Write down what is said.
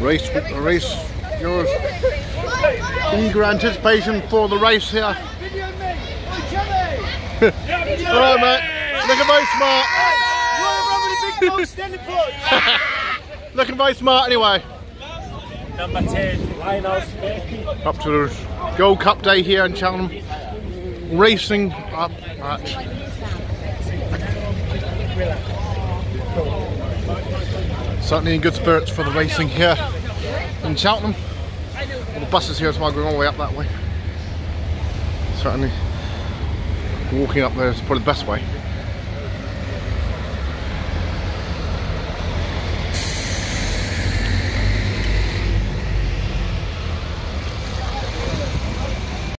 Race, with the race, yours. Eager anticipation for the race here. Alright mate, looking very smart. looking very smart anyway. Number 10, Lionel. Up to the Gold Cup day here in Cheltenham. Racing up at Certainly in good spirits for the racing here in Cheltenham. All the buses here as well going all the way up that way. Certainly walking up there is probably the best way.